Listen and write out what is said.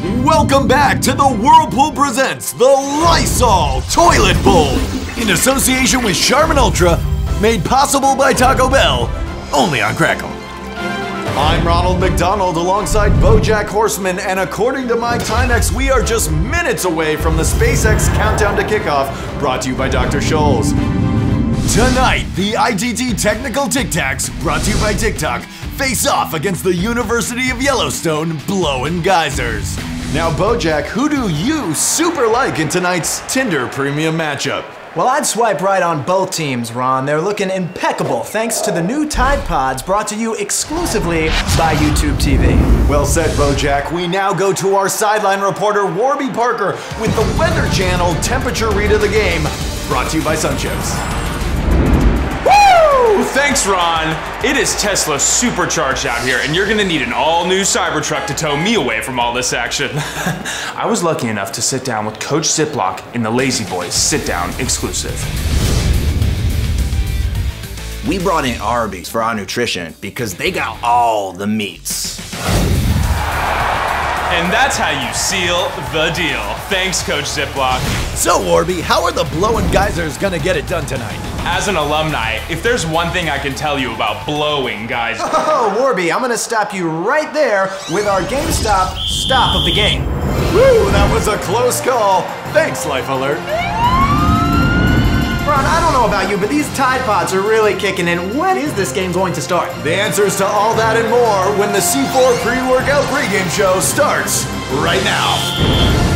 Welcome back to the Whirlpool Presents the Lysol Toilet Bowl in association with Charmin Ultra, made possible by Taco Bell, only on Crackle. I'm Ronald McDonald alongside Bojack Horseman, and according to my Timex, we are just minutes away from the SpaceX countdown to kickoff, brought to you by Dr. Scholl's. Tonight, the ITT Technical Tic Tacs, brought to you by TikTok, face off against the University of Yellowstone blowing geysers. Now, Bojack, who do you super like in tonight's Tinder premium matchup? Well, I'd swipe right on both teams, Ron. They're looking impeccable thanks to the new Tide Pods brought to you exclusively by YouTube TV. Well said, Bojack. We now go to our sideline reporter, Warby Parker, with the Weather Channel temperature read of the game, brought to you by Sunchips. Woo! Thanks, Ron. It is Tesla supercharged out here, and you're gonna need an all-new Cybertruck to tow me away from all this action. I was lucky enough to sit down with Coach Zip Loc in the La-Z-Boy's Sit Down exclusive. We brought in Arby's for our nutrition because they got all the meats. And that's how you seal the deal. Thanks, Coach Zip Loc. So, Warby, how are the blowing geysers gonna get it done tonight? As an alumni, if there's one thing I can tell you about blowing guys. Oh, Warby, I'm gonna stop you right there with our GameStop stop of the game. Woo, that was a close call. Thanks, Life Alert. Ron, I don't know about you, but these Tide Pods are really kicking in. When is this game going to start? The answers to all that and more when the C4 pre-workout pregame show starts right now.